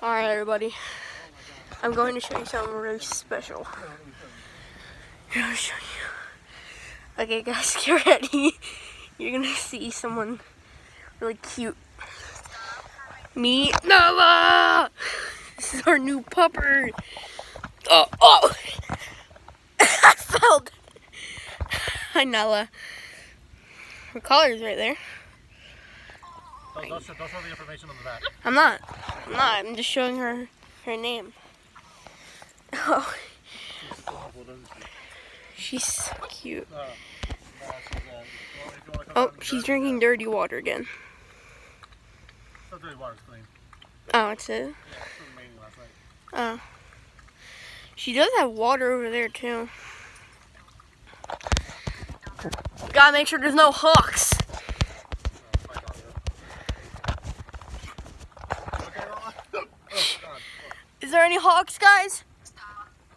Alright, everybody. I'm going to show you something really special. I'll show you. Okay, guys, get ready. You're gonna see someone really cute. Me, Nala! This is our new pupper. Oh, oh! I fell. Hi, Nala. Her collar's right there. Don't, don't, show, don't show the information on the back. I'm not. I'm not. I'm just showing her her name. Oh, she's cute. Uh, uh, she's, uh, well, if you wanna come Oh, she's the- drinking dirty water again. Not dirty water's clean. Oh, it's it. Yeah, it's from last night. Oh. She does have water over there too. Gotta make sure there's no hooks. Oh, my God, yeah. Okay, Ron. Oh, God. Is there any hawks, guys?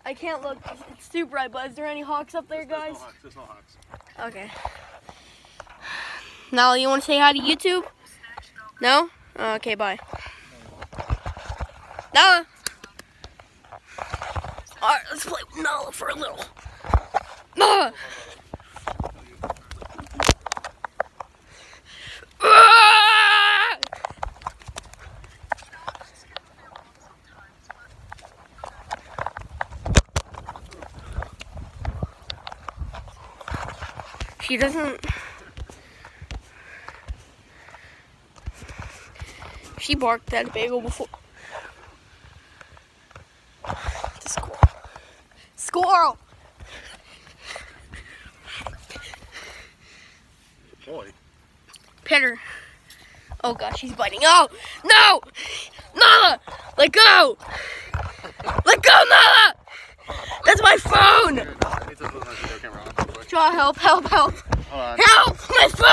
I can't look. It's too bright, but is there any hawks up there, There's guys? no hawks. There's no hawks. Okay. Now, you want to say hi to YouTube? No? Okay, bye. Nala! Alright, let's play with Nala for a little. Nala! She doesn't. She barked at a bagel before. The squirrel. Squirrel! Boy. Pet her. Oh gosh, she's biting. Oh! No! Nala! Let go! Let go, Nala! That's my phone! Here, no, I need to look at the camera. Help, help, help! Help! My phone!